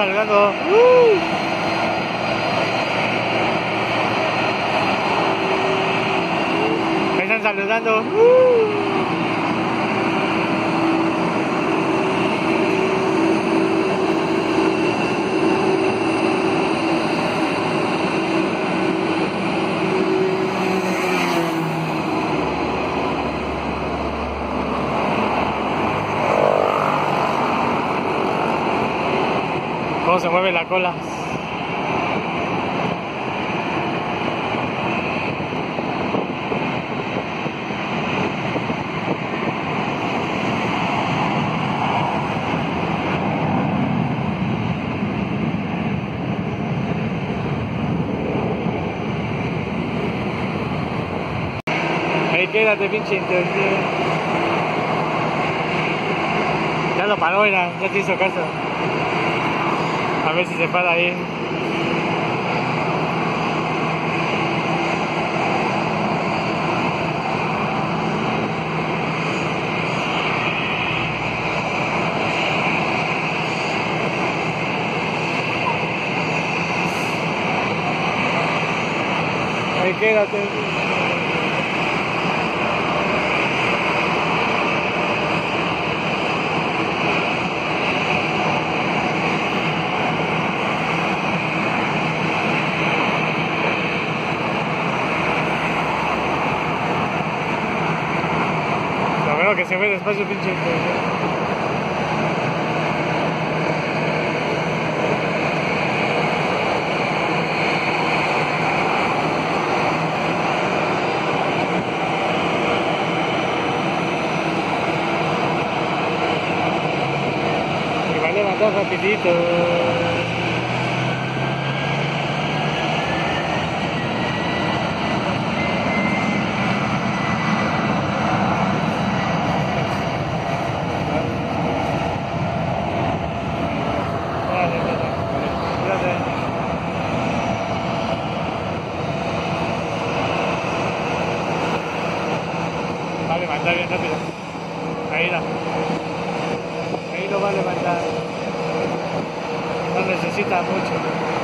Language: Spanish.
saludando. ¡Uh! Me están saludando. ¡Uh! Cómo se mueve la cola. Quédate, pinche internet. Ya lo paró, era, ya te hizo caso. A ver si se para ahí. Quédate. Lo bueno que se ve despacio, pinche. Me va a levantar rapidito. Dale, dale. Cuídate. Va a levantar bien rápido. Ahí la. Ahí lo va a levantar. No necesita mucho.